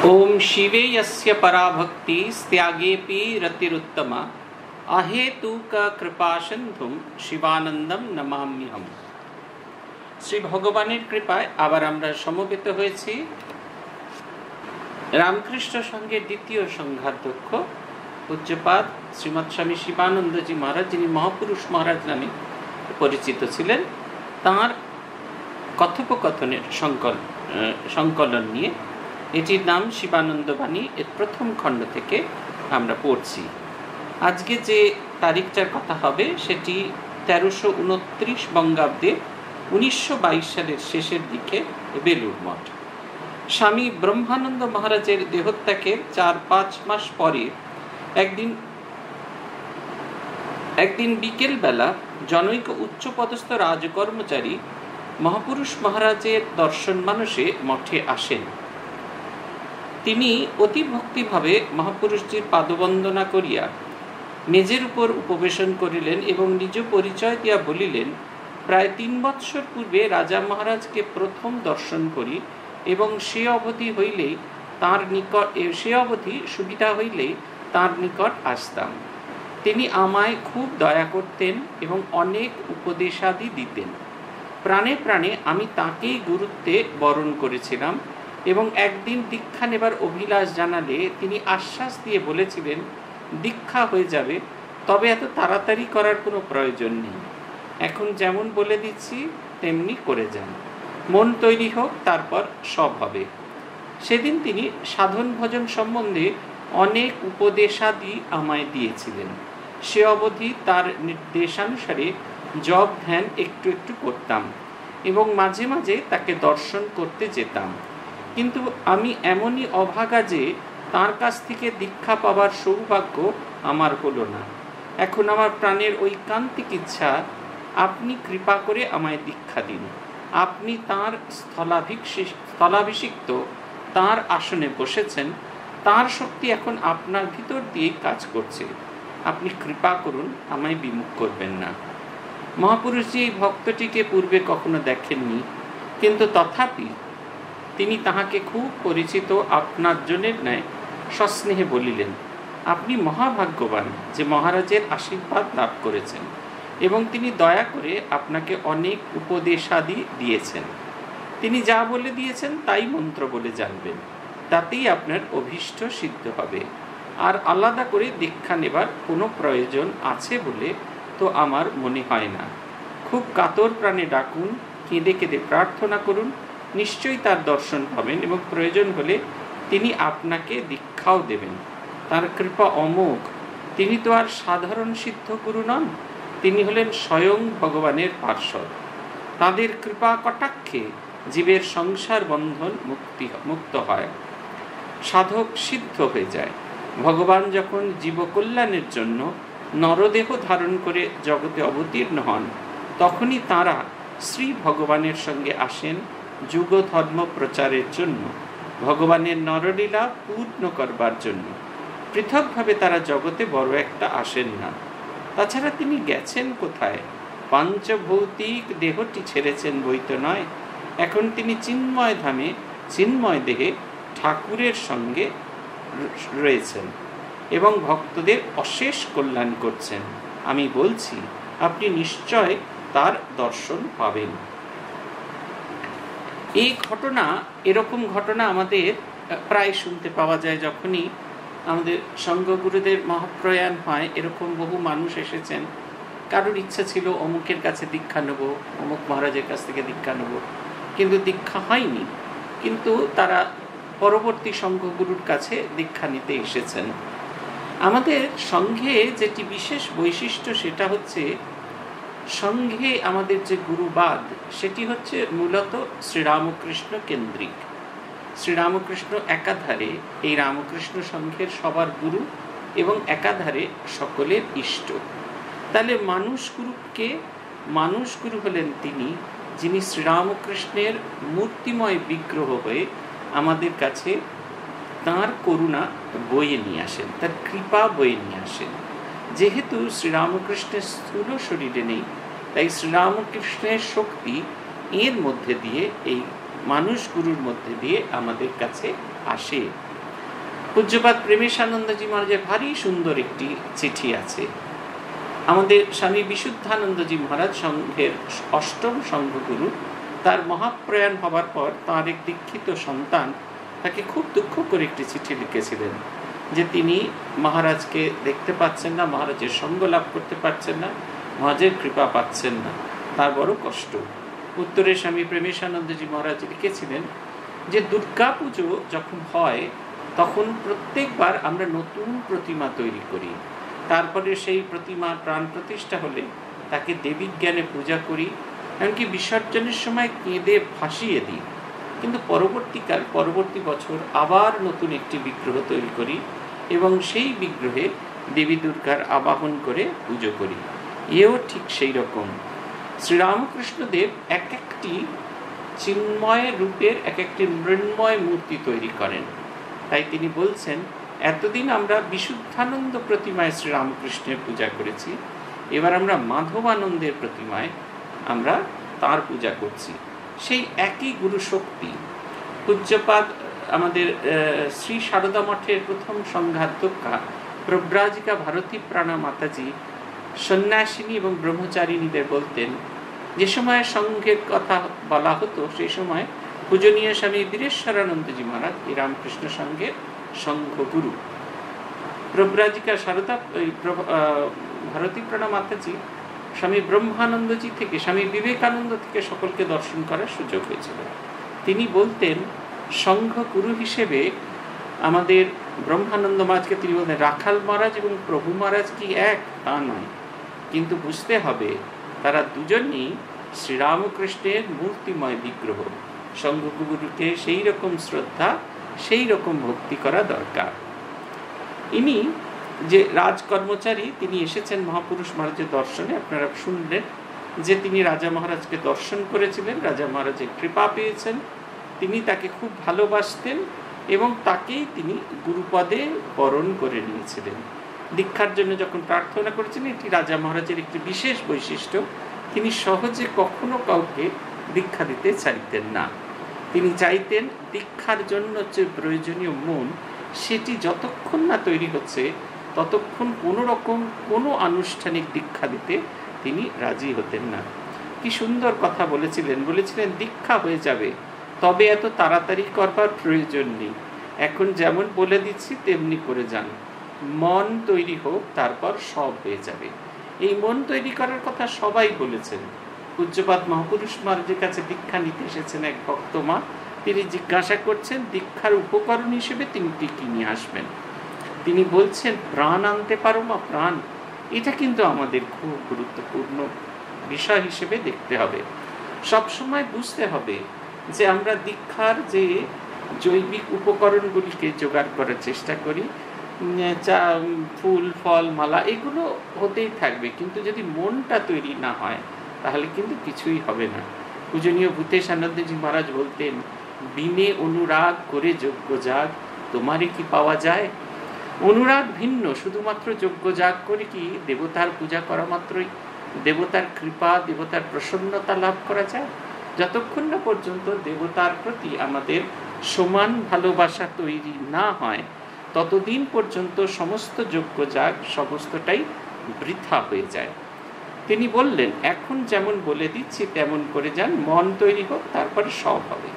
ओम शिवे यस्य पराभक्ति त्यागेपि रतिरुत्तमा अहेतुक कृपा সিন্ধুম শিবানন্দম নমাম্যহম শ্রী ভগবানের কৃপায় আবার আমরা সমবেত হয়েছি রামকৃষ্ণ সঙ্গের দ্বিতীয় সংঘাধ্যক্ষ পূজ্যপাদ শ্রীমৎ স্বামী শিবানন্দজি মহারাজ যিনি মহাপুরুষ মহারাজ নামে পরিচিত ছিলেন তাঁর কথোপকথনের সংকল সংকলন নিয়ে এটির নাম শিবানন্দ বাণী এর প্রথম খণ্ড থেকে আমরা পড়ছি। আজকে যে তারিখটার কথা হবে, সেটি তেরোশো উনত্রিশ বঙ্গাব্দে উনিশশো বাইশ সালের শেষের দিকে বেলুর মঠ। স্বামী ব্রহ্মানন্দ মহারাজের দেহত্যাগের চার পাঁচ মাস পরে একদিন একদিন বিকেলবেলা জনৈক উচ্চপদস্থ রাজকর্মচারী মহাপুরুষ মহারাজের দর্শন মানুষে মঠে আসেন। তিনি অতি ভক্তিভাবে মহাপুরুষজির পাদবন্দনা করিয়া মেজের উপর উপবেশন করিলেন এবং নিজ পরিচয় দিয়া বলিলেন, প্রায় তিন বৎসর পূর্বে রাজা মহারাজকে প্রথম দর্শন করি এবং সে অবধি হইলেই তার নিকট সে অবধি সুবিধা হইলেই তার নিকট আসতাম। তিনি আমায় খুব দয়া করতেন এবং অনেক উপদেশাদি দিতেন। প্রাণে প্রাণে আমি তাকেই গুরুত্বে বরণ করেছিলাম এবং একদিন দীক্ষা নেবার অভিলাষ জানালে তিনি আশ্বাস দিয়ে বলেছিলেন, দীক্ষা হয়ে যাবে, তবে এত তাড়াতাড়ি করার কোনো প্রয়োজন নেই। এখন যেমন বলে দিচ্ছি, তেমনি করে যান। মন তৈরি হোক, তারপর সব হবে। সেদিন তিনি সাধন ভজন সম্বন্ধে অনেক উপদেশাদি আমায় দিয়েছিলেন। সে অবধি তার নির্দেশানুসারে জব ধ্যান একটু একটু করতাম এবং মাঝে মাঝে তাকে দর্শন করতে যেতাম। কিন্তু আমি এমনই অভাগা যে তার কাছ থেকে দীক্ষা পাবার সৌভাগ্য আমার হলো না। এখন আমার প্রাণের ওই কান্তিক ইচ্ছা, আপনি কৃপা করে আমায় দীক্ষা দিন। আপনি তাঁর স্থলাভিষিক্ত, তাঁর আসনে বসেছেন, তার শক্তি এখন আপনার ভিতর দিয়ে কাজ করছে। আপনি কৃপা করুন, আমায় বিমুখ করবেন না। মহাপুরুষজি এই ভক্তটিকে পূর্বে কখনো দেখেননি, কিন্তু তথাপি তিনি তাহাকে খুব পরিচিত আপনার জনের ন্যায় সস্নেহে বলিলেন, আপনি মহাভাগ্যবান যে মহারাজের আশীর্বাদ লাভ করেছেন এবং তিনি দয়া করে আপনাকে অনেক উপদেশাদি দিয়েছেন। তিনি যা বলে দিয়েছেন তাই মন্ত্র বলে জানবেন। তাতেই আপনার অভীষ্ট সিদ্ধ হবে। আর আলাদা করে দীক্ষা নেবার কোনো প্রয়োজন আছে বলে তো আমার মনে হয় না। খুব কাতর প্রাণে ডাকুন, কেঁদে কেঁদে প্রার্থনা করুন নিশ্চয়ই তার দর্শন পাবেন এবং প্রয়োজন হলে তিনি আপনাকে দীক্ষাও দেবেন। তার কৃপা অমোঘ। তিনি তো আর সাধারণ সিদ্ধ গুরু নন, তিনি হলেন স্বয়ং ভগবানের পার্শ্বদ। তাদের কৃপা কটাক্ষে জীবের সংসার বন্ধন মুক্তি মুক্ত হয়। সাধক সিদ্ধ হয়ে যায়। ভগবান যখন জীবকল্যাণের জন্য নরদেহ ধারণ করে জগতে অবতীর্ণ হন, তখনই তারা শ্রী ভগবানের সঙ্গে আসেন যুগ ধর্ম প্রচারের জন্য, ভগবানের নরলীলা পূর্ণ করবার জন্য। পৃথকভাবে তারা জগতে বড় একটা আসেন না। তাছাড়া তিনি গেছেন কোথায়? পাঞ্চভৌতিক দেহটি ছেড়েছেন বইত নয়। এখন তিনি চিন্ময় ধামে, চিন্ময় দেহে ঠাকুরের সঙ্গে রয়েছেন এবং ভক্তদের অশেষ কল্যাণ করছেন। আমি বলছি, আপনি নিশ্চয় তার দর্শন পাবেন। এই ঘটনা, এরকম ঘটনা আমাদের প্রায় শুনতে পাওয়া যায় যখনই আমাদের সঙ্গগুরুদের মহাপ্রয়াণ হয়, এরকম বহু মানুষ এসেছেন। কারোর ইচ্ছা ছিল, অমুকের কাছে দীক্ষা নেব, অমুক মহারাজের কাছ থেকে দীক্ষা নেব। কিন্তু দীক্ষা হয়নি। কিন্তু তারা পরবর্তী সংঘগুরুর কাছে দীক্ষা নিতে এসেছেন। আমাদের সঙ্ঘে যেটি বিশেষ বৈশিষ্ট্য, সেটা হচ্ছে সঙ্ঘে আমাদের যে গুরুবাদ, সেটি হচ্ছে মূলত শ্রীরামকৃষ্ণ কেন্দ্রিক। শ্রীরামকৃষ্ণ একাধারে এই রামকৃষ্ণ সংঘের সবার গুরু এবং একাধারে সকলের ইষ্ট। তাহলে মানুষ গুরুকে, মানুষ গুরু হলেন তিনি, যিনি শ্রীরামকৃষ্ণের মূর্তিময় বিগ্রহ হয়ে আমাদের কাছে তাঁর করুণা বয়ে নিয়ে আসেন, তার কৃপা বয়ে নিয়ে আসেন। যেহেতু শ্রীরামকৃষ্ণের স্থূল শরীরে নেই তাই শ্রীরামকৃষ্ণের শক্তি এর মধ্যে দিয়ে, এই মানুষ গুরুর মধ্যে দিয়ে আমাদের কাছে আসে। পূজ্যপাত প্রেমেশানন্দজি মহারাজের ভারী সুন্দর একটি চিঠি আছে। আমাদের স্বামী বিশুদ্ধানন্দজি মহারাজ সংঘের অষ্টম সংঘগুরু, তার মহাপ্রয়াণ হবার পর তার এক দীক্ষিত সন্তান তাকে খুব দুঃখ করে একটি চিঠি লিখেছিলেন যে তিনি মহারাজকে দেখতে পাচ্ছেন না, মহারাজের সঙ্গ লাভ করতে পারছেন না। মহারাজের কৃপা পাচ্ছেন না। তার বড় কষ্ট। উত্তরে স্বামী প্রেমেশানন্দজি মহারাজ লিখেছিলেন যে, দুর্গা পুজো যখন হয়, তখন প্রত্যেকবার আমরা নতুন প্রতিমা তৈরি করি। তারপরে সেই প্রতিমা প্রাণ প্রতিষ্ঠা হলে তাকে দেবী জ্ঞানে পূজা করি, এমনকি বিসর্জনের সময় কেঁদে ভাসিয়ে দিই। কিন্তু পরবর্তীকাল, পরবর্তী বছর আবার নতুন একটি বিগ্রহ তৈরি করি এবং সেই বিগ্রহে দেবী দুর্গার আবাহন করে পুজো করি। এও ঠিক সেই রকম। শ্রীরামকৃষ্ণদেব এক একটি চিন্ময় রূপের এক একটি মৃন্ময় মূর্তি তৈরি করেন। তাই তিনি বলছেন, এতদিন আমরা বিশুদ্ধানন্দ প্রতিমায় শ্রীরামকৃষ্ণের পূজা করেছি, এবার আমরা মাধবানন্দের প্রতিমায় আমরা তার পূজা করছি। সেই একই গুরু শক্তি পূজ্যপাদ, আমাদের শ্রী সারদা মঠের প্রথম সংঘাধ্যক্ষা প্রব্রাজিকা ভারতী প্রাণা মাতাজি সন্ন্যাসিনী এবং ব্রহ্মচারিণীদের বলতেন, যে সময় সংঘের কথা বলা হতো সেই সময় পূজনীয় স্বামী বীরেশ্বরানন্দজি মহারাজ এই রামকৃষ্ণ সংঘের সংঘগুরু প্রব্রাজিকা সারদা ভারতী প্রাণা মাতাজি, স্বামী ব্রহ্মানন্দজি থেকে, স্বামী বিবেকানন্দ থেকে সকলকে দর্শন করার সুযোগ হয়েছিল। তিনি বলতেন সংঘ গুরু হিসেবে আমাদের ব্রহ্মানন্দ মহারাজকে তিনি বলতেন, রাখাল মহারাজ এবং প্রভু মহারাজ কি এক? তা নয়। কিন্তু বুঝতে হবে, তারা দুজনই শ্রীরামকৃষ্ণের মূর্তিময় বিগ্রহ। সংঘগুরুকে সেই রকম শ্রদ্ধা সেই রকম ভক্তি করা দরকার। ইনি যে রাজ কর্মচারী তিনি এসেছেন মহাপুরুষ মহারাজের দর্শনে, আপনারা শুনলেন যে তিনি রাজা মহারাজকে দর্শন করেছিলেন, রাজা মহারাজের কৃপা পেয়েছেন, তিনি তাকে খুব ভালোবাসতেন এবং তাকেই তিনি গুরুপদে বরণ করে নিয়েছিলেন। দীক্ষার জন্য যখন প্রার্থনা করেছেন, এটি রাজা মহারাজের একটি বিশেষ বৈশিষ্ট্য। তিনি সহজে কখনো কাউকে দীক্ষা দিতে চাইতেন না। তিনি চাইতেন দীক্ষার জন্য যে প্রয়োজনীয় মন, সেটি যতক্ষণ না তৈরি হচ্ছে, ততক্ষণ কোনো রকম কোনো আনুষ্ঠানিক দীক্ষা দিতে তিনি রাজি হতেন না। কি সুন্দর কথা বলেছিলেন বলেছিলেন, দীক্ষা হয়ে যাবে, তবে এত তাড়াতাড়ি করবার প্রয়োজন নেই। এখন যেমন বলে দিচ্ছি, তেমনি করে যান। মন তৈরি হোক, তারপর সব হয়ে যাবে। এই মন তৈরি করার কথা সবাই বলেছেন। পূজ্যপাত মহাপুরুষ মহারাজের কাছে দীক্ষা নিতে এসেছেন এক ভক্ত মা। তিনি জিজ্ঞাসা করছেন, দীক্ষার উপকরণ হিসেবে তিনি কি নিয়ে আসবেন? তিনি বলছেন, প্রাণ আনতে পারো মা, প্রাণ। এটা কিন্তু আমাদের খুব গুরুত্বপূর্ণ বিষয় হিসেবে দেখতে হবে। সবসময় বুঝতে হবে যে আমরা দীক্ষার যে জৈবিক উপকরণগুলিকে জোগাড় করার চেষ্টা করি চা ফুল, ফল, মালা, এগুলো হতেই থাকবে। কিন্তু যদি মনটা তৈরি না হয়, তাহলে কিন্তু কিছুই হবে না। পূজনীয় ভূতেশ আনন্দজি মহারাজ বলতেন, বিনে অনুরাগ করে যোগ্য যাগ, তোমারই কি পাওয়া যায়? অনুরাগ ভিন্ন, শুধুমাত্র যোগ্য যাগ করে কি দেবতার পূজা করা মাত্রই? দেবতার কৃপা, দেবতার প্রসন্নতা লাভ করা যায়? যতক্ষণ না পর্যন্ত দেবতার প্রতি আমাদের সমান ভালোবাসা তৈরি না হয় ততদিন পর্যন্ত সমস্ত যোগ্য যাগ সমস্তটাই বৃথা হয়ে যায়। তিনি বললেন, এখন যেমন বলে দিচ্ছি, তেমন করে যান, মন তৈরি হোক, তারপরে সব হবে।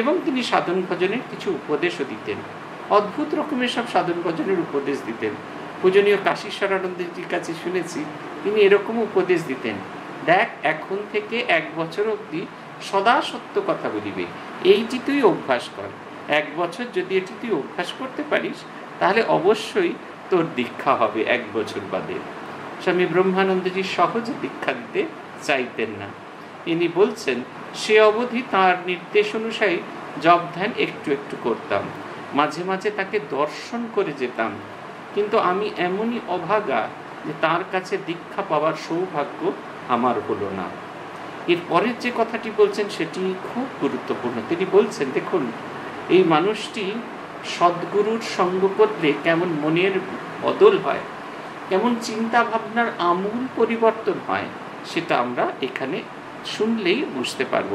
এবং তিনি সাধন ভজনের কিছু উপদেশও দিতেন। অদ্ভুত রকমের সব সাধন ভজনের উপদেশ দিতেন। পূজনীয় কাশীশ্বরানন্দজির কাছে শুনেছি, তিনি এরকম উপদেশ দিতেন, দেখ, এখন থেকে এক বছর অবধি সদা সত্য কথা বলিবে এইটি তুই অভ্যাস কর। এক বছর যদি এটি তুই অভ্যাস করতে পারিস, তাহলে অবশ্যই তোর দীক্ষা হবে এক বছর বাদে। স্বামী ব্রহ্মানন্দজি সহজে দীক্ষা দিতে চাইতেন না। ইনি বলছেন, সে অবধি তার নির্দেশ অনুসারী জব ধ্যান একটু একটু করতাম। মাঝে মাঝে তাকে দর্শন করে যেতাম। কিন্তু আমি এমনই অভাগা যে তার কাছে দীক্ষা পাওয়ার সৌভাগ্য আমার হলো না। এর পরের যে কথাটি বলছেন, সেটি খুব গুরুত্বপূর্ণ। তিনি বলছেন, দেখুন এই মানুষটি সদ্গুরুর সঙ্গ করলে কেমন মনের বদল হয়, কেমন চিন্তা ভাবনার আমূল পরিবর্তন হয়, সেটা আমরা এখানে শুনলেই বুঝতে পারব।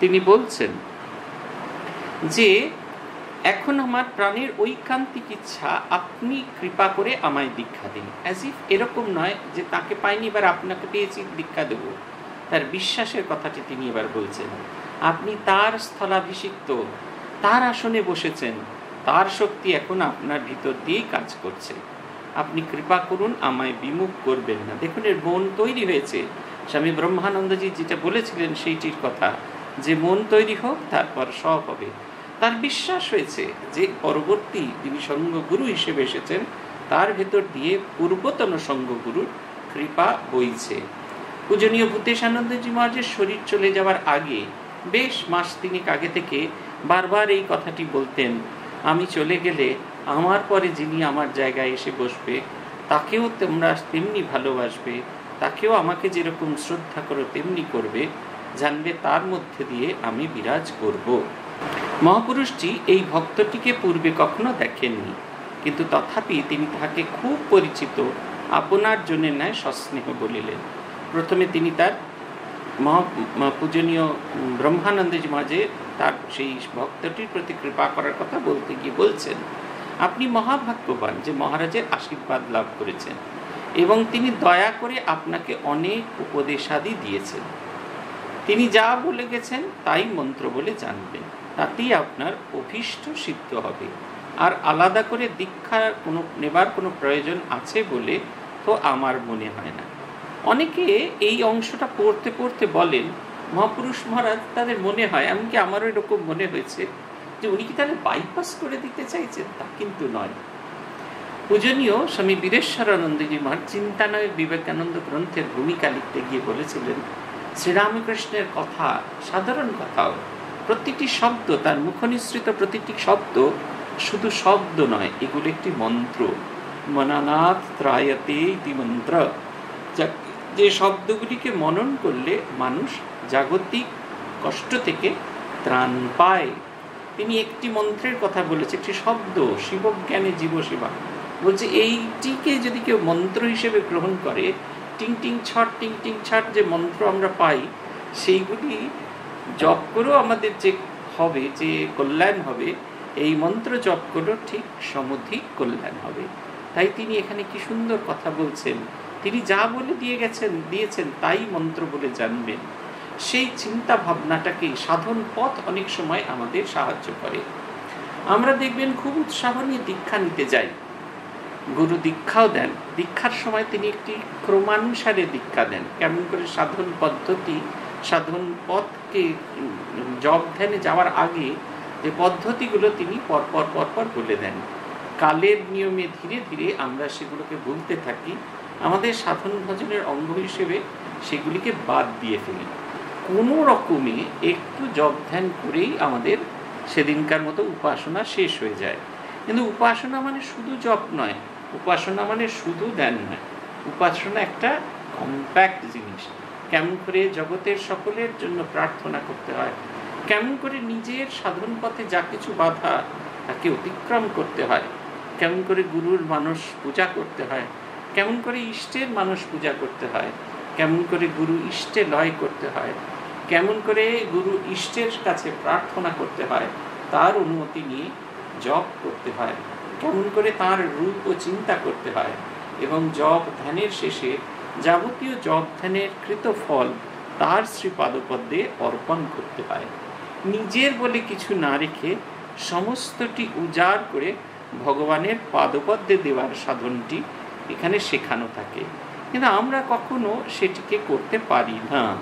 তিনি বলছেন, যে এখন আমার প্রাণের ঐকান্তিক ইচ্ছা, আপনি কৃপা করে আমায় দীক্ষা দিন। অ্যাজ ইফ এরকম নয় যে তাকে পাইনি, এবার আপনাকে পেয়েছি, দীক্ষা দেব। তার বিশ্বাসের কথাটি তিনি এবার বলছেন, আপনি তার স্থলাভিষিক্ত তার আসনে বসেছেন, তার শক্তি এখন আপনার ভিতর দিয়েই কাজ করছে। আপনি কৃপা করুন, আমায় বিমুখ করবেন না। দেখুন, এর মন তৈরি হয়েছে। স্বামী ব্রহ্মানন্দজি যেটা বলেছিলেন সেইটির কথা, যে মন তৈরি হোক, তারপর সব হবে। তার বিশ্বাস হয়েছে যে পরবর্তী যিনি সঙ্গগুরু হিসেবে এসেছেন, তার ভেতর দিয়ে পূর্বতন সঙ্গগুরুর কৃপা বইছে। পূজনীয় ভূতেশানন্দজি মহারাজের শরীর চলে যাওয়ার আগে, বেশ মাস তিনিক আগে থেকে বারবার এই কথাটি বলতেন, আমি চলে গেলে আমার পরে যিনি আমার জায়গায় এসে বসবে, তাকেও তোমরা তেমনি ভালোবাসবে, তাকেও আমাকে যেরকম শ্রদ্ধা করো তেমনি করবে, জানবে তার মধ্যে দিয়ে আমি বিরাজ করব। মহাপুরুষটি এই ভক্তটিকে পূর্বে কখনো দেখেননি, কিন্তু তথাপি তিনি তাহাকে খুব পরিচিত, আপনার জন্য ন্যায় সস্নেহ বলিলেন। প্রথমে তিনি তার মহা পূজনীয় ব্রহ্মানন্দজি মাঝে তার সেই ভক্তটির প্রতি কৃপা করার কথা বলতে গিয়ে বলছেন, আপনি মহাভাগ্যবান যে মহারাজের আশীর্বাদ লাভ করেছেন এবং তিনি দয়া করে আপনাকে অনেক উপদেশাদি দিয়েছেন। তিনি যা বলে গেছেন তাই মন্ত্র বলে জানবেন। তাতেই আপনার অভীষ্ট সিদ্ধ হবে। আর আলাদা করে দীক্ষার কোনো, নেবার কোনো প্রয়োজন আছে বলে তো আমার মনে হয় না। অনেকে এই অংশটা পড়তে পড়তে বলেন মহাপুরুষ মহারাজ তাদের মনে হয়, এমনকি আমারও এরকম মনে হয়েছে, যে উনি কি তাহলে বাইপাস করে দিতে চাইছেন? তা কিন্তু নয়। পূজনীয় স্বামী বীরেশ্বরানন্দজি মহারাজ চিন্তানয় বিবেকানন্দ গ্রন্থের ভূমিকা লিখতে গিয়ে বলেছিলেন, শ্রীরামকৃষ্ণের কথা, সাধারণ কথাও, প্রতিটি শব্দ, তার মুখনিসৃত প্রতিটি শব্দ শুধু শব্দ নয়, এগুলো একটি মন্ত্র। মনানাথ ত্রায়তে ইতি মন্ত্র। যা যে শব্দগুলিকে মনন করলে মানুষ জাগতিক কষ্ট থেকে ত্রাণ পায়। তিনি একটি মন্ত্রের কথা বলেছে, একটি শব্দ, শিবজ্ঞানে জীব সেবা বলছে, এইটিকে যদি কেউ মন্ত্র হিসেবে গ্রহণ করে, টিং টিং ছট টিং টিং ছট যে মন্ত্র আমরা পাই, সেইগুলি জপ করেও আমাদের যে হবে, যে কল্যাণ হবে, এই মন্ত্র জপ করেও ঠিক সমধিক কল্যাণ হবে। তাই তিনি এখানে কি সুন্দর কথা বলছেন। তিনি যা বলে দিয়ে গেছেন, দিয়েছেন, তাই মন্ত্র বলে জানবেন। সেই চিন্তা ভাবনাটাকে সাধন পথ অনেক সময় আমাদের সাহায্য করে? আমরা দেখবেন খুব উৎসাহ নিয়ে দীক্ষা নিতে যাই। গুরু দীক্ষাও দেন। দীক্ষার সময় তিনি একটি ক্রমানুসারে দীক্ষা দেন। কেমন করে সাধন পদ্ধতি, সাধন পথকে জব ধ্যানে যাওয়ার আগে যে পদ্ধতিগুলো তিনি পরপর পরপর বলে দেন। কালের নিয়মে ধীরে ধীরে আমরা সেগুলোকে ভুলতে থাকি। আমাদের সাধন ভজনের অঙ্গ হিসেবে সেগুলিকে বাদ দিয়ে ফেলি। কোনো রকমে একটু জব ধ্যান করেই আমাদের সেদিনকার মতো উপাসনা শেষ হয়ে যায়। কিন্তু উপাসনা মানে শুধু জপ নয়, উপাসনা মানে শুধু ধ্যান নয়। উপাসনা একটা কম্প্যাক্ট জিনিস। কেমন করে জগতের সকলের জন্য প্রার্থনা করতে হয়, কেমন করে নিজের সাধারণ পথে যা কিছু বাধা তাকে অতিক্রম করতে হয়, কেমন করে গুরুর মানুষ পূজা করতে হয়, কেমন করে ইষ্টের মানুষ পূজা করতে হয়, কেমন করে গুরু ইষ্টে লয় করতে হয় কেমন করে গুরু ইষ্টের কাছে প্রার্থনা করতে হয়, তার অনুমতি নিয়ে জপ করতে হয়। কেমন করে তার রূপ ও চিন্তা করতে হয় এবং জপ ধ্যানের শেষে যাবতীয় জপ ধ্যানের কৃত ফল তার শ্রীপাদপদ্মে অর্পণ করতে হয়। নিজের বলে কিছু না রেখে সমস্তটি উজাড় করে ভগবানের পাদপদ্মে দেওয়ার সাধনটি এখানে শেখানো থাকে। কিন্তু আমরা কখনো সেটিকে করতে পারি না।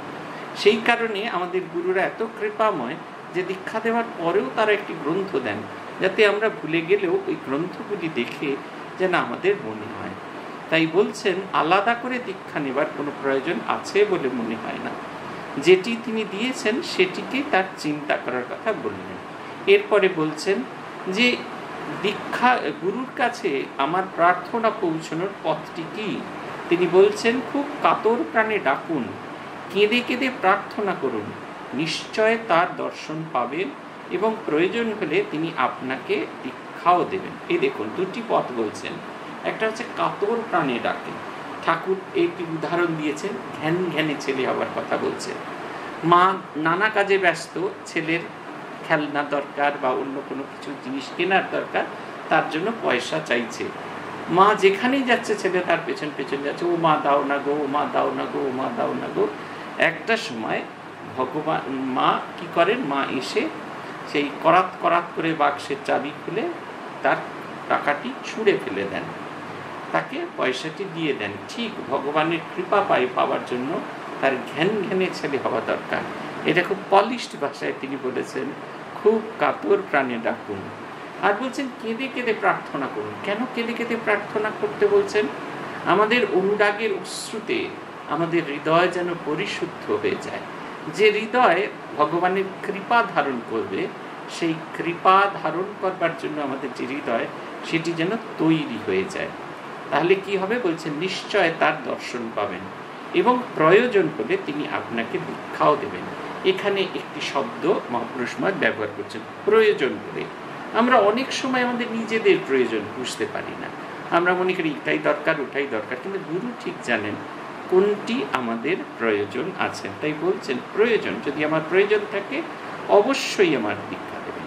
সেই কারণে আমাদের গুরুরা এত কৃপাময় যে দীক্ষা দেওয়ার পরেও তারা একটি গ্রন্থ দেন, যাতে আমরা ভুলে গেলেও ওই গ্রন্থগুলি দেখে যেন আমাদের মনে হয়। তাই বলছেন, আলাদা করে দীক্ষা নেবার কোনো প্রয়োজন আছে বলে মনে হয় না। যেটি তিনি দিয়েছেন, সেটিকে তার চিন্তা করার কথা বললেন। এরপরে বলছেন যে, দীক্ষা, গুরুর কাছে আমার প্রার্থনা পৌঁছানোর পথটি কি? তিনি বলছেন, খুব কাতর প্রাণে ডাকুন। কেঁদে কেঁদে প্রার্থনা করুন। নিশ্চয় তার দর্শন পাবেন এবং প্রয়োজন হলে তিনি আপনাকে দীক্ষাও দেবেন। এই দেখুন, দুটি পথ বলছেন। একটা হচ্ছে কাতর প্রাণে ডাকে। ঠাকুর একটি উদাহরণ দিয়েছেন, ঘ্যান ঘ্যানে ছেলে হওয়ার কথা বলছে। মা নানা কাজে ব্যস্ত, ছেলের খেলনা দরকার বা অন্য কোনো কিছু জিনিস কেনার দরকার, তার জন্য পয়সা চাইছে। মা যেখানেই যাচ্ছে, ছেলে তার পেছন পেছন যাচ্ছে, ও মা, দাও না গো, ও মা, দাও না গো, ও মা, দাও না গো। একটা সময় ভগবান, মা কি করেন? মা এসে সেই করাত করাত করে বাক্সের চাবি খুলে তার টাকাটি ছুঁড়ে ফেলে দেন। তাকে পয়সাটি দিয়ে দেন। ঠিক ভগবানের কৃপা পাই পাওয়ার জন্য তার ঘ্যান ঘ্যানে ছেলে হওয়া দরকার। এটা খুব পলিশড ভাষায় তিনি বলেছেন, খুব কাতর প্রাণে ডাকুন। আর বলছেন, কেঁদে কেঁদে প্রার্থনা করুন। কেন কেঁদে কেঁদে প্রার্থনা করতে বলছেন? আমাদের অনুরাগের অশ্রুতে আমাদের হৃদয় যেন পরিশুদ্ধ হয়ে যায়। যে হৃদয় ভগবানের কৃপা ধারণ করবে, সেই কৃপা ধারণ করবার জন্য আমাদের যে হৃদয়, সেটি যেন তৈরি হয়ে যায়। তাহলে কি হবে? বলছেন নিশ্চয় তার দর্শন পাবেন এবং প্রয়োজন হলে তিনি আপনাকে দীক্ষাও দেবেন। এখানে একটি শব্দ মহাপুরুষ মহাপুরুষময় ব্যবহার করছেন, প্রয়োজন হলে। আমরা অনেক সময় আমাদের নিজেদের প্রয়োজন বুঝতে পারি না। আমরা মনে করি, এটাই দরকার, ওটাই দরকার। কিন্তু গুরু ঠিক জানেন কোনটি আমাদের প্রয়োজন আছে? তাই বলছেন, প্রয়োজন। যদি আমার প্রয়োজন থাকে, অবশ্যই আমার দীক্ষা দেবেন।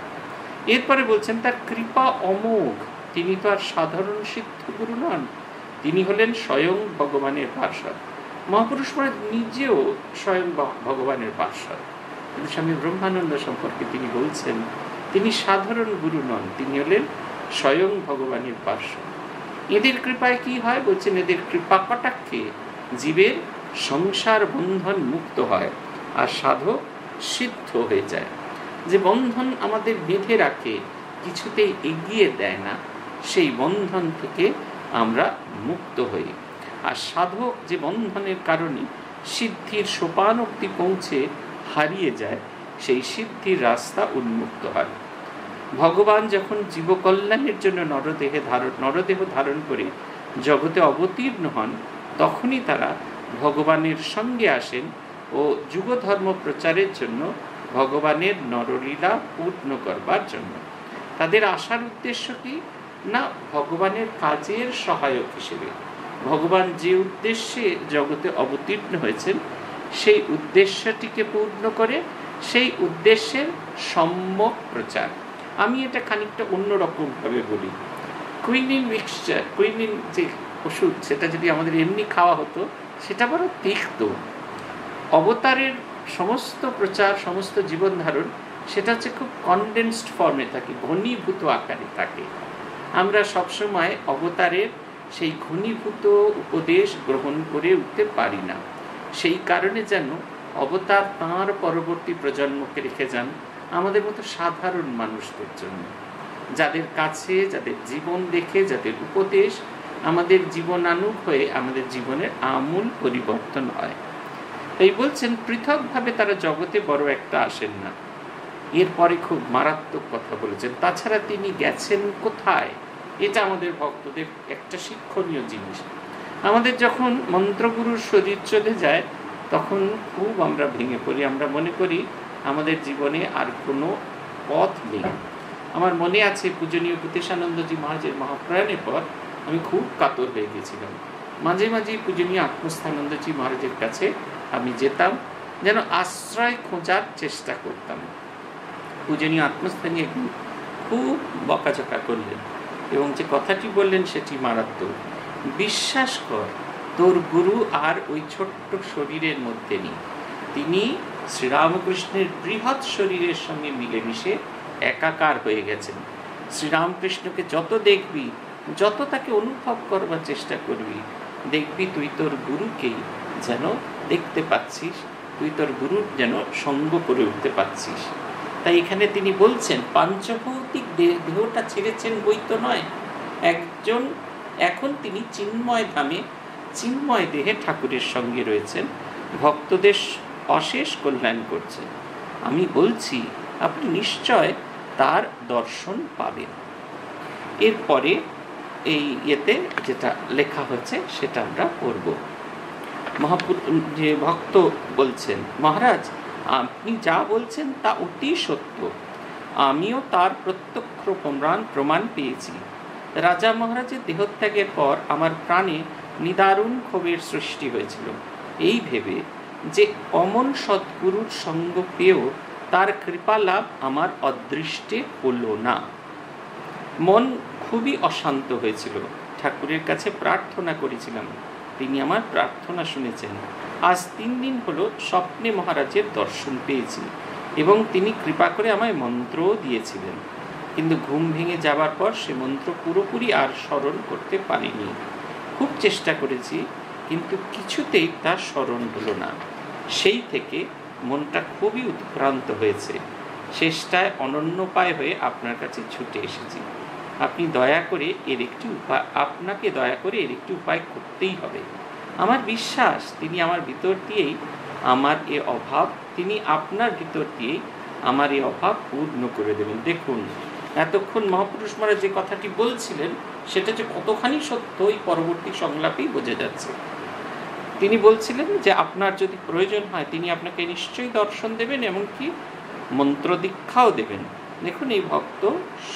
এরপরে বলছেন, তার কৃপা অমোঘ। তিনি তো আর সাধারণ সিদ্ধ গুরু নন। তিনি হলেন স্বয়ং ভগবানের পার্শ্বদ। মহাপুরুষ মহারাজ নিজেও স্বয়ং ভগবানের পার্শ্বদ। কিন্তু স্বামী ব্রহ্মানন্দ সম্পর্কে তিনি বলছেন, তিনি সাধারণ গুরু নন, তিনি হলেন স্বয়ং ভগবানের পার্শ্বদ। এদের কৃপায় কি হয়? বলছেন, এদের কৃপা কটাক্ষে জীবের সংসার বন্ধন মুক্ত হয় আর সাধক সিদ্ধ হয়ে যায়। যে বন্ধন আমাদের বেঁধে রাখে, কিছুতেই এগিয়ে দেয় না, সেই বন্ধন থেকে আমরা মুক্ত হই। আর সাধক যে বন্ধনের কারণে সিদ্ধির সোপান অব্দি পৌঁছে হারিয়ে যায়, সেই সিদ্ধির রাস্তা উন্মুক্ত হয়। ভগবান যখন জীবকল্যাণের জন্য নরদেহে ধারণ নরদেহ ধারণ করে জগতে অবতীর্ণ হন তখনই তারা ভগবানের সঙ্গে আসেন ও যুগধর্ম প্রচারের জন্য ভগবানের নরলীলা পূর্ণ করবার জন্য। তাদের আসার উদ্দেশ্য কি? না ভগবানের কাজের সহায়ক হিসেবে। ভগবান যে উদ্দেশ্যে জগতে অবতীর্ণ হয়েছেন, সেই উদ্দেশ্যটিকে পূর্ণ করে সেই উদ্দেশ্যের সম্যক প্রচার। আমি এটা খানিকটা অন্যরকমভাবে বলি। কুইনিন মিক্সচার কুইনিন যে ওষুধ সেটা যদি আমাদের এমনি খাওয়া হতো, সেটা বড় তিক্ত। অবতারের সমস্ত প্রচার, সমস্ত জীবন ধারণ সেটা হচ্ছে খুব কনডেন্সড ফর্মে থাকে, ঘনীভূত আকারে থাকে। আমরা সবসময় অবতারের সেই ঘনীভূত উপদেশ গ্রহণ করে উঠতে পারি না। সেই কারণে যেন অবতার তাঁর পরবর্তী প্রজন্মকে রেখে যান আমাদের মতো সাধারণ মানুষদের জন্য। যাদের কাছে, যাদের জীবন দেখে, যাদের উপদেশ আমাদের জীবনানুক হয়ে আমাদের জীবনের আমূল পরিবর্তন হয়। এই বলছেন, পৃথকভাবে তারা জগতে বড় একটা আসেন না। এরপরে খুব মারাত্মক কথা বলেছেন। তাছাড়া তিনি গেছেন কোথায়? এটা আমাদের ভক্তদের একটা শিক্ষণীয় জিনিস। আমাদের যখন মন্ত্রগুরুর শরীর চলে যায়, তখন খুব আমরা ভেঙে পড়ি। আমরা মনে করি, আমাদের জীবনে আর কোনো পথ নেই। আমার মনে আছে, পূজনীয় ভূতেশানন্দজি মহারাজের মহাপ্রয়াণের পর আমি খুব কাতর হয়ে গেছিলাম। মাঝে মাঝে পূজনীয় আত্মস্থানন্দজি মহারাজের কাছে আমি যেতাম, যেন আশ্রয় খোঁজার চেষ্টা করতাম। পূজনীয় আত্মস্থানী একদিন খুব বকাঝকা করলেন এবং যে কথাটি বললেন সেটি মারাত্মক। বিশ্বাস কর, তোর গুরু আর ওই ছোট্ট শরীরের মধ্যে নেই। তিনি শ্রীরামকৃষ্ণের বৃহৎ শরীরের সঙ্গে মিলেমিশে একাকার হয়ে গেছেন। শ্রীরামকৃষ্ণকে যত দেখবি যত তাকে অনুভব করবার চেষ্টা করবি, দেখবি তুই তোর গুরুকেই যেন দেখতে পাচ্ছিস, তুই তোর গুরুর যেন সঙ্গ করে উঠতে পারছিস তাই এখানে তিনি বলছেন, পাঞ্চভৌতিক দেহটা ছেড়েছেন বই তো নয়। একজন, এখন তিনি চিন্ময় ধামে, চিন্ময় দেহে ঠাকুরের সঙ্গে রয়েছেন। ভক্তদের অশেষ কল্যাণ করছেন আমি বলছি, আপনি নিশ্চয় তার দর্শন পাবেন। এরপরে এই ইয়েতে যেটা লেখা হয়েছে, সেটা আমরা পড়ব। মহাপুর যে ভক্ত বলছেন, মহারাজ, আপনি যা বলছেন তা অতি সত্য। আমিও তার প্রত্যক্ষ প্রমাণ প্রমাণ পেয়েছি। রাজা মহারাজের দেহত্যাগের পর আমার প্রাণে নিদারুণ ক্ষোভের সৃষ্টি হয়েছিল। এই ভেবে যে অমন সদ্গুরুর সঙ্গ পেয়েও তার কৃপা লাভ আমার অদৃষ্টে হলো না। মন খুবই অশান্ত হয়েছিল। ঠাকুরের কাছে প্রার্থনা করেছিলাম। তিনি আমার প্রার্থনা শুনেছেন। আজ তিন দিন হলো স্বপ্নে মহারাজের দর্শন পেয়েছি এবং তিনি কৃপা করে আমায় মন্ত্রও দিয়েছিলেন। কিন্তু ঘুম ভেঙে যাবার পর সে মন্ত্র পুরোপুরি আর স্মরণ করতে পারিনি। খুব চেষ্টা করেছি, কিন্তু কিছুতেই তার স্মরণ হলো না। সেই থেকে মনটা খুবই উৎক্রান্ত হয়েছে। শেষটায় অনন্যপায় হয়ে আপনার কাছে ছুটে এসেছি। আপনি দয়া করে এর একটি উপায়, আপনাকে দয়া করে এর একটি উপায় করতেই হবে। আমার বিশ্বাস, তিনি আমার ভিতর দিয়েই আমার এ অভাব, তিনি আপনার ভিতর দিয়েই আমার এই অভাব পূর্ণ করে দেবেন। দেখুন, এতক্ষণ মহাপুরুষ মহারাজ যে কথাটি বলছিলেন, সেটা যে কতখানি সত্য, এই পরবর্তী সংলাপেই বোঝা যাচ্ছে। তিনি বলছিলেন যে, আপনার যদি প্রয়োজন হয়, তিনি আপনাকে নিশ্চয়ই দর্শন দেবেন এমনকি মন্ত্র দীক্ষাও দেবেন। দেখুন, এই ভক্ত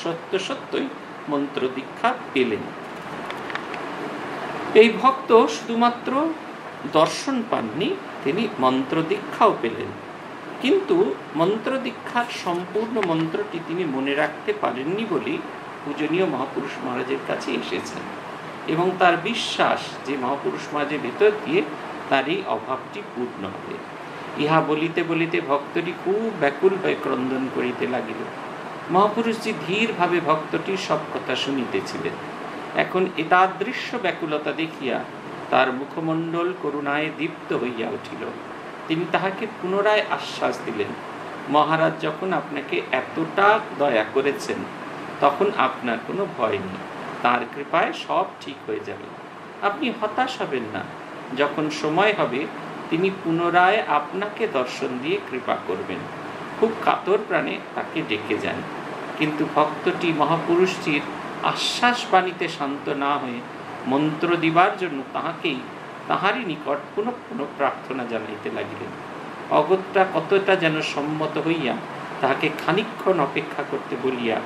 সত্য সত্যই মন্ত্র দীক্ষা পেলেন। এই ভক্ত শুধুমাত্র দর্শন পাননি, তিনি মন্ত্র দীক্ষাও পেলেন। কিন্তু মন্ত্র দীক্ষার সম্পূর্ণ মন্ত্রটি তিনি মনে রাখতে পারেননি বলেই পূজনীয় মহাপুরুষ মহারাজের কাছে এসেছেন এবং তার বিশ্বাস যে মহাপুরুষ মহারাজের ভেতর দিয়ে তার এই অভাবটি পূর্ণ হবে। ইহা বলিতে বলিতে ভক্তটি খুব ব্যাকুল হয়ে ক্রন্দন করিতে লাগিল। মহাপুরুষজি ধীরভাবে ভক্তটির সব কথা শুনিতেছিলেন। এখন এতাদৃশ্য ব্যাকুলতা দেখিয়া তার মুখমণ্ডল করুণায় দীপ্ত হইয়া উঠিল। তিনি তাহাকে পুনরায় আশ্বাস দিলেন, মহারাজ, যখন আপনাকে এতটা দয়া করেছেন, তখন আপনার কোনো ভয় নেই। তার কৃপায় সব ঠিক হয়ে যাবে। আপনি হতাশ হবেন না। যখন সময় হবে, তিনি পুনরায় আপনাকে দর্শন দিয়ে কৃপা করবেন। খুব কাতর প্রাণে তাকে ডেকে যান। কিন্তু ভক্তটি মহাপুরুষটির আশ্বাস বাণীতে শান্ত না হয়ে মন্ত্র দিবার জন্য তাহাকেই তাহারই নিকট পুনঃ পুনঃ প্রার্থনা জানাইতে লাগিলেন। অগত্যা কতটা যেন সম্মত হইয়া তাহাকে খানিক্ষণ অপেক্ষা করতে বলিয়া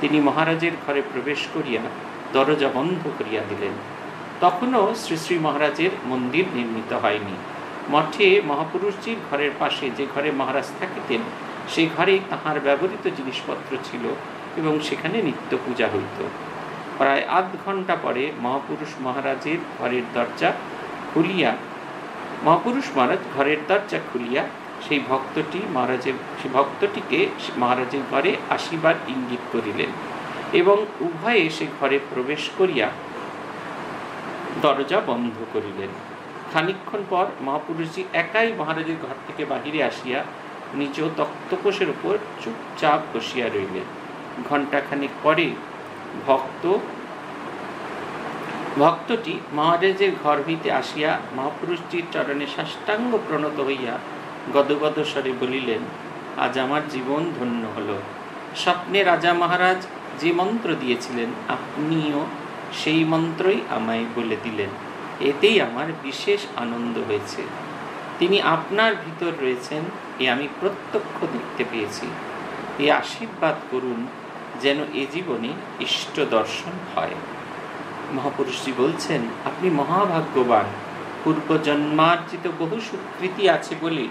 তিনি মহারাজের ঘরে প্রবেশ করিয়া দরজা বন্ধ করিয়া দিলেন। তখনও শ্রী শ্রী মহারাজের মন্দির নির্মিত হয়নি। মঠে মহাপুরুষজির ঘরের পাশে যে ঘরে মহারাজ থাকিতেন সেই ঘরেই তাহার ব্যবহৃত জিনিসপত্র ছিল এবং সেখানে নিত্য পূজা হইত। প্রায় আধ ঘণ্টা পরে মহাপুরুষ মহারাজের ঘরের দরজা খুলিয়া, মহাপুরুষ মহারাজ ঘরের দরজা খুলিয়া সেই ভক্তটি মহারাজের সেই ভক্তটিকে মহারাজের ঘরে আসিবার ইঙ্গিত করিলেন এবং উভয়ে সে ঘরে প্রবেশ করিয়া দরজা বন্ধ করিলেন। খানিক্ষণ পর মহাপুরুষজি একাই মহারাজের ঘর থেকে বাহিরে আসিয়া নিজ তক্তপোষের উপর চুপচাপ বসিয়া রইলেন। ঘণ্টাখানিক পরে ভক্ত, ভক্তটি মহারাজের ঘর হইতে আসিয়া মহাপুরুষটির চরণে সাষ্টাঙ্গ প্রণত হইয়া গদগদ স্বরে বলিলেন, আজ আমার জীবন ধন্য হল। স্বপ্নে রাজা মহারাজ যে মন্ত্র দিয়েছিলেন, আপনিও সেই মন্ত্রই আমায় বলে দিলেন। এতেই আমার বিশেষ আনন্দ হয়েছে। তিনি আপনার ভিতর রয়েছেন এ আমি প্রত্যক্ষ দেখতে পেয়েছি। এ আশীর্বাদ করুন যেন এ জীবনে ইষ্ট দর্শন হয়। মহাপুরুষজি বলছেন, আপনি মহাভাগ্যবান। পূর্বজন্মার্জিত বহু সুকৃতি আছে বলে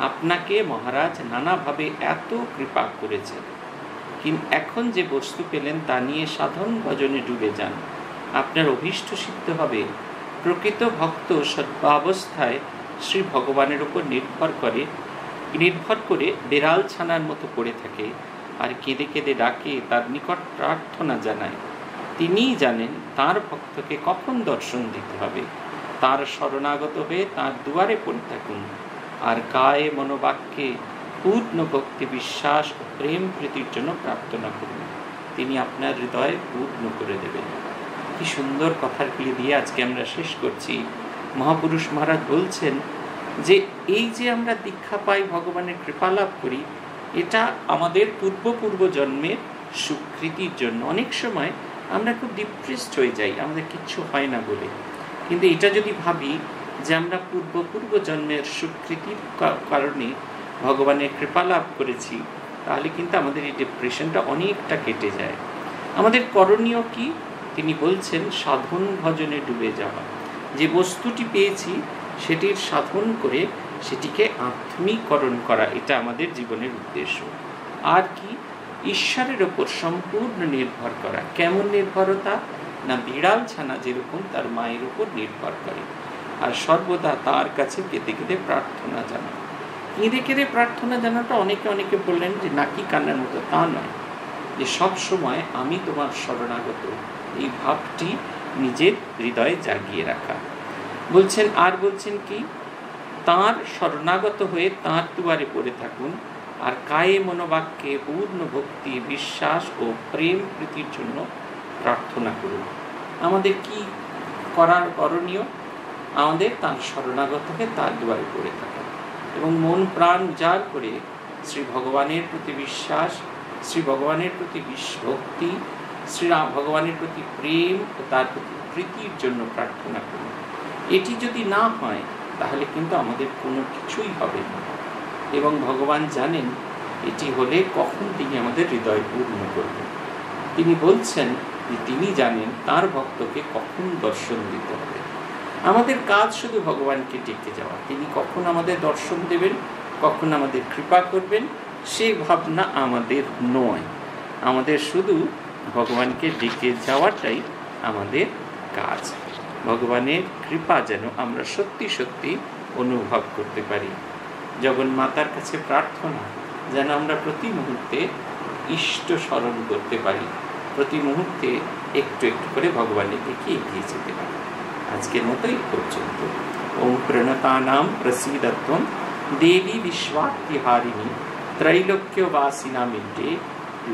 আপনাকে মহারাজ নানাভাবে এত কৃপা করেছেন কিন্তু এখন যে বস্তু পেলেন তা নিয়ে সাধন ভজনে ডুবে যান। আপনার অভীষ্ট সিদ্ধ হবে। প্রকৃত ভক্ত সর্বাবস্থায় শ্রী ভগবানের উপর নির্ভর করে নির্ভর করে বেড়াল ছানার মতো পড়ে থাকে আর কেঁদে কেঁদে ডাকে তার নিকট প্রার্থনা জানায়। তিনিই জানেন তার ভক্তকে কখন দর্শন দিতে হবে। তার শরণাগত হয়ে তার দুয়ারে পড়ে থাকুন আর গায়ে মনোবাক্যে পূর্ণ ভক্তি, বিশ্বাস ও প্রেম প্রীতির জন্য প্রার্থনা করুন। তিনি আপনার হৃদয়ে পূর্ণ করে দেবেন। কি সুন্দর কথাগুলি দিয়ে আজকে আমরা শেষ করছি। মহাপুরুষ মহারাজ বলছেন যে এই যে আমরা দীক্ষা পাই, ভগবানের কৃপা লাভ করি, এটা আমাদের পূর্ব পূর্ব জন্মের সুকৃতির জন্য। অনেক সময় আমরা খুব ডিপ্রেসড হয়ে যাই, আমাদের কিচ্ছু হয় না বলে। কিন্তু এটা যদি ভাবি যে আমরা পূর্ব পূর্ব জন্মের সুকৃতির কারণে ভগবানের কৃপা লাভ করেছি, তাহলে কিন্তু আমাদের এই ডিপ্রেশনটা অনেকটা কেটে যায়। আমাদের করণীয় কি? তিনি বলছেন, সাধন ভজনে ডুবে যাওয়া। যে বস্তুটি পেয়েছি সেটির সাধন করে সেটিকে আত্মীকরণ করা, এটা আমাদের জীবনের উদ্দেশ্য। আর কি? ঈশ্বরের ওপর সম্পূর্ণ নির্ভর করা। কেমন নির্ভরতা? না বিড়াল ছানা যেরকম তার মায়ের উপর নির্ভর করে। আর সর্বদা তার কাছে কেঁদে কেঁদে প্রার্থনা জানা কেঁদে কেঁদে প্রার্থনা জানাটা অনেকে অনেকে বললেন যে নাকি কান্নার মতো? তা নয়। যে সব সময় আমি তোমার শরণাগত। এই ভাবটি নিজের হৃদয়ে জাগিয়ে রাখা। বলছেন, আর বলছেন কি? তার শরণাগত হয়ে তাঁর দুয়ারে পড়ে থাকুন আর কায়ে মনোবাক্যে পূর্ণ ভক্তি, বিশ্বাস ও প্রেম প্রীতির জন্য প্রার্থনা করুন। আমাদের কি করার করণীয়? আমাদের তার শরণাগত হয়ে তার দুয়ারে পড়ে থাকা এবং মন প্রাণ উজাড় করে শ্রী ভগবানের প্রতি বিশ্বাস, শ্রী ভগবানের প্রতি ভক্তি শ্রীরাম ভগবানের প্রতি প্রেম ও তার প্রতি প্রীতির জন্য প্রার্থনা করুন। এটি যদি না হয়, তাহলে কিন্তু আমাদের কোনো কিছুই হবে না। এবং ভগবান জানেন, এটি হলে কখন তিনি আমাদের হৃদয় পূর্ণ করবেন। তিনি বলছেন যে তিনি জানেন তার ভক্তকে কখন দর্শন দিতে হবে। আমাদের কাজ শুধু ভগবানকে ডেকে যাওয়া। তিনি কখন আমাদের দর্শন দেবেন, কখন আমাদের কৃপা করবেন, সে ভাবনা আমাদের নয়। আমাদের শুধু ভগবানকে ডেকে যাওয়াটাই আমাদের কাজ। ভগবানের কৃপা যেন আমরা সত্যি সত্যি অনুভব করতে পারি জগন্মাতার কাছে প্রার্থনা যেন আমরা প্রতি মুহূর্তে ইষ্ট স্মরণ করতে পারি প্রতি মুহূর্তে একটু একটু করে ভগবানের দিকে এগিয়ে যেতে পারি আজকের মতোই পর্যন্ত ওম প্রণতানাম প্রসীদত্ব দেবী বিশ্বাত্তিহারিণী त्रैलोक्यवासिना मिट्टे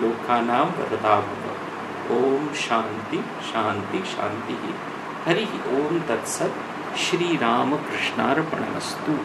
लोकानां वरदाभव ओम शांति शांति शांति हरि ओम तत्सत श्री राम कृष्णार्पणमस्तु